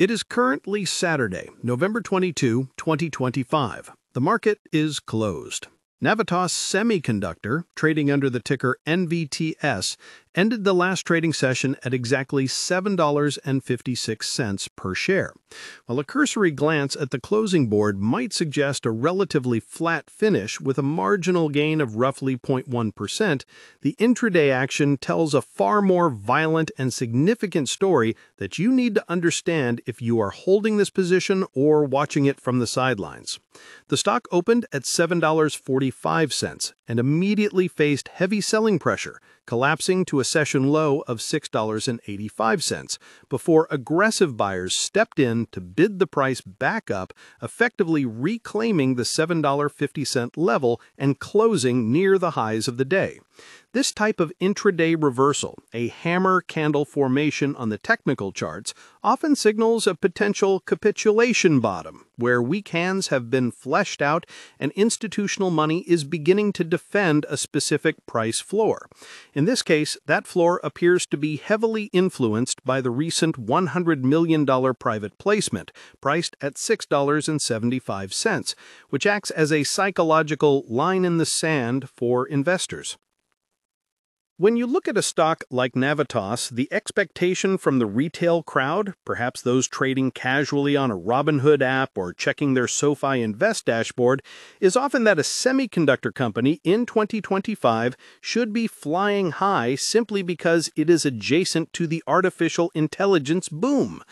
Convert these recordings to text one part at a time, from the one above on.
It is currently Saturday, November 22, 2025. The market is closed. Navitas Semiconductor, trading under the ticker NVTS, ended the last trading session at exactly $7.56 per share. While a cursory glance at the closing board might suggest a relatively flat finish with a marginal gain of roughly 0.1%, the intraday action tells a far more violent and significant story that you need to understand if you are holding this position or watching it from the sidelines. The stock opened at $7.45 and immediately faced heavy selling pressure, collapsing to a session low of $6.85 before aggressive buyers stepped in to bid the price back up, effectively reclaiming the $7.50 level and closing near the highs of the day. This type of intraday reversal, a hammer candle formation on the technical charts, often signals a potential capitulation bottom, where weak hands have been fleshed out and institutional money is beginning to defend a specific price floor. In this case, that floor appears to be heavily influenced by the recent $100 million private placement, priced at $6.75, which acts as a psychological line in the sand for investors. When you look at a stock like Navitas, the expectation from the retail crowd, perhaps those trading casually on a Robinhood app or checking their SoFi Invest dashboard, is often that a semiconductor company in 2025 should be flying high simply because it is adjacent to the artificial intelligence boom.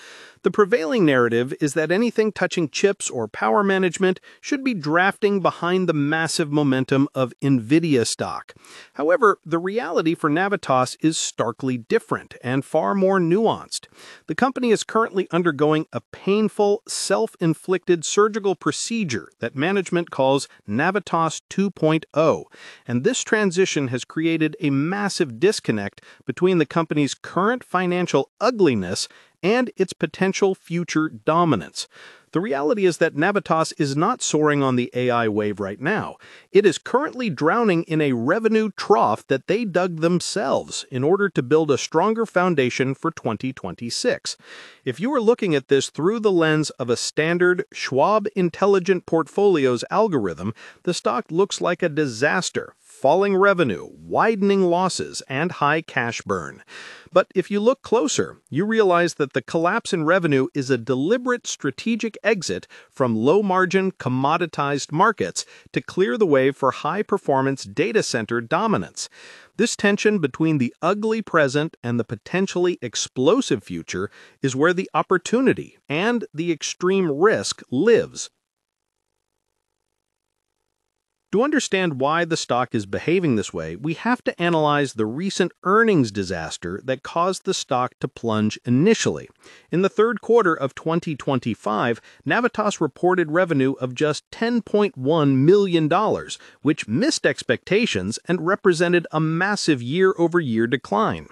The prevailing narrative is that anything touching chips or power management should be drafting behind the massive momentum of NVIDIA stock. However, the reality for Navitas is starkly different and far more nuanced. The company is currently undergoing a painful, self inflicted surgical procedure that management calls Navitas 2.0, and this transition has created a massive disconnect between the company's current financial ugliness and its potential future dominance. The reality is that Navitas is not soaring on the AI wave right now. It is currently drowning in a revenue trough that they dug themselves in order to build a stronger foundation for 2026. If you are looking at this through the lens of a standard Schwab Intelligent Portfolios algorithm, the stock looks like a disaster falling revenue, widening losses, and high cash burn. But if you look closer, you realize that the collapse in revenue is a deliberate strategic exit from low margin, commoditized markets to clear the way for high performance data center dominance. This tension between the ugly present and the potentially explosive future is where the opportunity and the extreme risk lives. To understand why the stock is behaving this way, we have to analyze the recent earnings disaster that caused the stock to plunge initially. In the third quarter of 2025, Navitas reported revenue of just $10.1 million, which missed expectations and represented a massive year over year decline.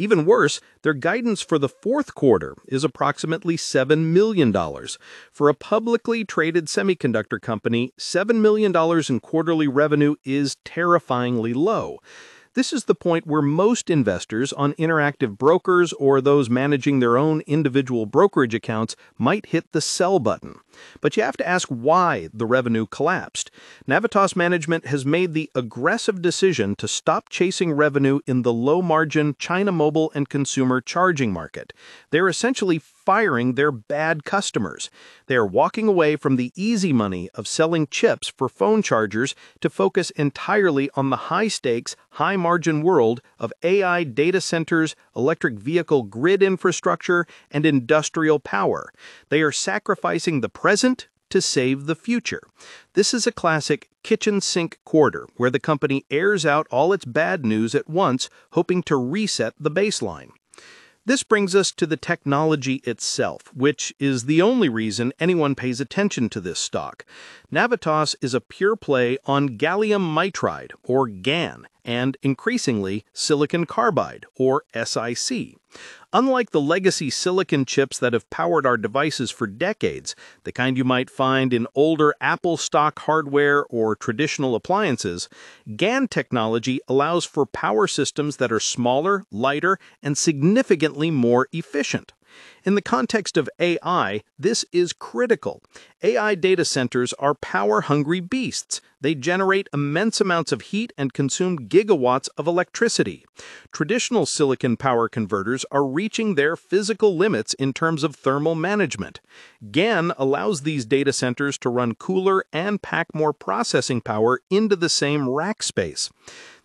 Even worse, their guidance for the fourth quarter is approximately $7 million. For a publicly traded semiconductor company, $7 million in quarterly revenue is terrifyingly low. This is the point where most investors on interactive brokers or those managing their own individual brokerage accounts might hit the sell button. But you have to ask why the revenue collapsed. Navitas management has made the aggressive decision to stop chasing revenue in the low margin China mobile and consumer charging market. They're essentially firing their bad customers. They are walking away from the easy money of selling chips for phone chargers to focus entirely on the high stakes, high margin world of AI data centers, electric vehicle grid infrastructure, and industrial power. They are sacrificing the present to save the future. This is a classic kitchen sink quarter where the company airs out all its bad news at once, hoping to reset the baseline. This brings us to the technology itself, which is the only reason anyone pays attention to this stock. Navitas is a pure play on gallium nitride, or GaN, and increasingly silicon carbide, or SiC. Unlike the legacy silicon chips that have powered our devices for decades, the kind you might find in older Apple stock hardware or traditional appliances, GaN technology allows for power systems that are smaller, lighter, and significantly more efficient. In the context of AI, this is critical. AI data centers are power hungry beasts. They generate immense amounts of heat and consume gigawatts of electricity. Traditional silicon power converters are reaching their physical limits in terms of thermal management. GaN allows these data centers to run cooler and pack more processing power into the same rack space.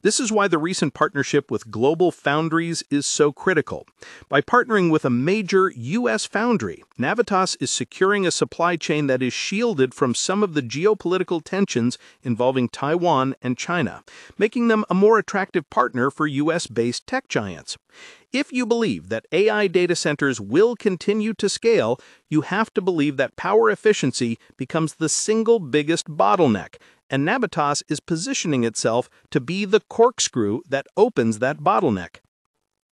This is why the recent partnership with Global Foundries is so critical. By partnering with a major U.S. foundry, Navitas is securing a supply chain that is shielded from some of the geopolitical tensions involving Taiwan and China, making them a more attractive partner for U.S. based tech giants. If you believe that AI data centers will continue to scale, you have to believe that power efficiency becomes the single biggest bottleneck, and Navitas is positioning itself to be the corkscrew that opens that bottleneck.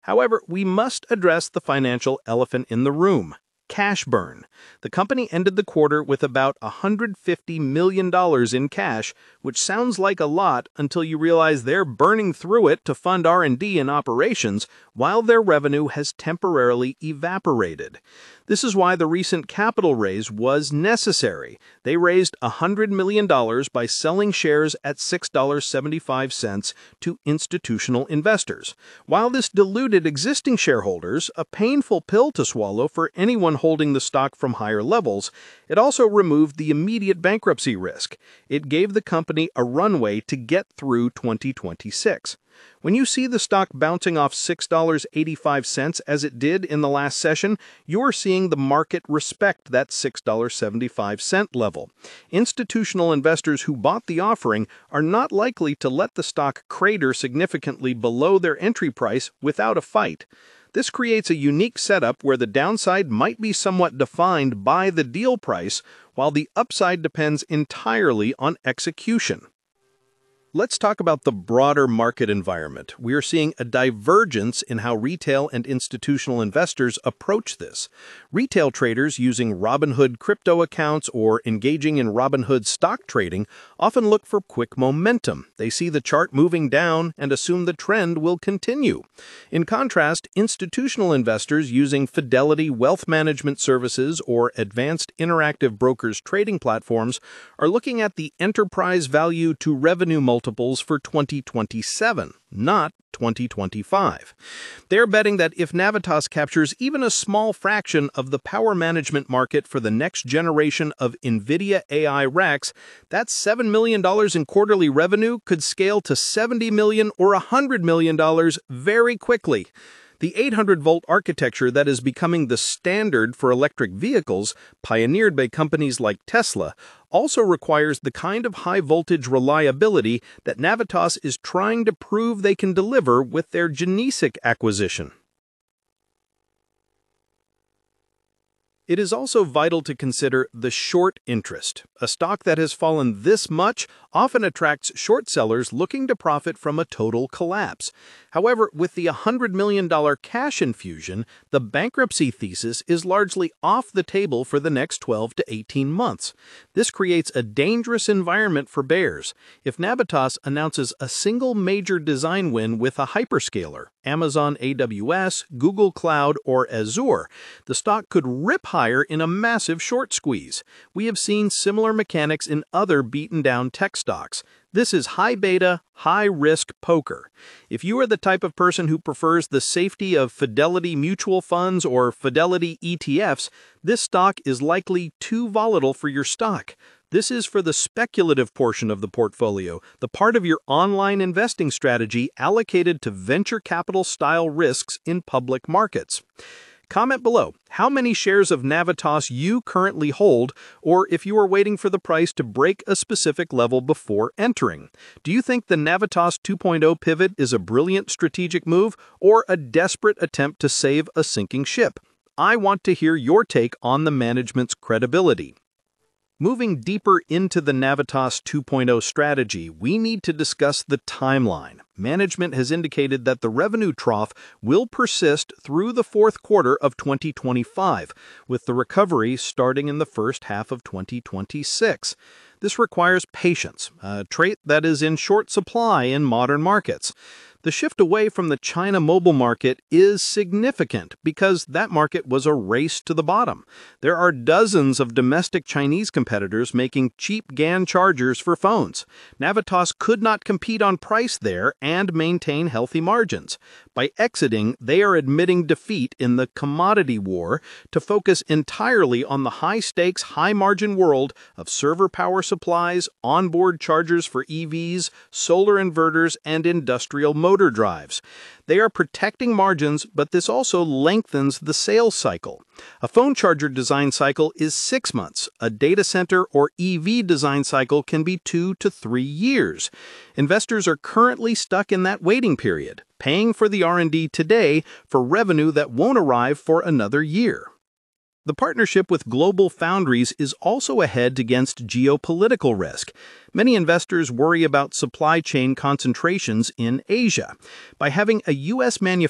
However, we must address the financial elephant in the room cash burn. The company ended the quarter with about $150 million in cash, which sounds like a lot until you realize they're burning through it to fund R&D and operations while their revenue has temporarily evaporated. This is why the recent capital raise was necessary. They raised $100 million by selling shares at $6.75 to institutional investors. While this diluted existing shareholders, a painful pill to swallow for anyone holding the stock from higher levels, it also removed the immediate bankruptcy risk. It gave the company a runway to get through 2026. When you see the stock bouncing off $6.85 as it did in the last session, you're seeing the market respect that $6.75 level. Institutional investors who bought the offering are not likely to let the stock crater significantly below their entry price without a fight. This creates a unique setup where the downside might be somewhat defined by the deal price, while the upside depends entirely on execution. Let's talk about the broader market environment. We are seeing a divergence in how retail and institutional investors approach this. Retail traders using Robinhood crypto accounts or engaging in Robinhood stock trading often look for quick momentum. They see the chart moving down and assume the trend will continue. In contrast, institutional investors using Fidelity Wealth Management Services or Advanced Interactive Brokers trading platforms are looking at the enterprise value to revenue multiples for 2027, not 2025. They're betting that if Navitas captures even a small fraction of the power management market for the next generation of NVIDIA AI racks, that $7 million in quarterly revenue could scale to 70 million or $100 million very quickly. The 800 volt architecture that is becoming the standard for electric vehicles, pioneered by companies like Tesla, also requires the kind of high voltage reliability that Navitas is trying to prove they can deliver with their GeneSiC acquisition. It is also vital to consider the short interest. A stock that has fallen this much often attracts short sellers looking to profit from a total collapse. However, with the $100 million cash infusion, the bankruptcy thesis is largely off the table for the next 12 to 18 months. This creates a dangerous environment for bears. If Navitas announces a single major design win with a hyperscaler, Amazon AWS, Google Cloud, or Azure, the stock could rip higher in a massive short squeeze. We have seen similar mechanics in other beaten down tech stocks. This is high beta, high risk poker. If you are the type of person who prefers the safety of Fidelity mutual funds or Fidelity ETFs, this stock is likely too volatile for your stock. This is for the speculative portion of the portfolio, the part of your online investing strategy allocated to venture capital style risks in public markets. Comment below how many shares of Navitas you currently hold, or if you are waiting for the price to break a specific level before entering. Do you think the Navitas 2.0 pivot is a brilliant strategic move or a desperate attempt to save a sinking ship? I want to hear your take on the management's credibility. Moving deeper into the Navitas 2.0 strategy, we need to discuss the timeline. Management has indicated that the revenue trough will persist through the fourth quarter of 2025, with the recovery starting in the first half of 2026. This requires patience, a trait that is in short supply in modern markets. The shift away from the China mobile market is significant because that market was a race to the bottom. There are dozens of domestic Chinese competitors making cheap GAN chargers for phones. Navitas could not compete on price there and maintain healthy margins. By exiting, they are admitting defeat in the commodity war to focus entirely on the high stakes, high margin world of server power supplies, onboard chargers for EVs, solar inverters, and industrial motor drives. They are protecting margins, but this also lengthens the sales cycle. A phone charger design cycle is six months. A data center or EV design cycle can be two to three years. Investors are currently stuck in that waiting period, paying for the R&D today for revenue that won't arrive for another year. The partnership with Global Foundries is also a hedge against geopolitical risk. Many investors worry about supply chain concentrations in Asia. By having a U.S. manufacturer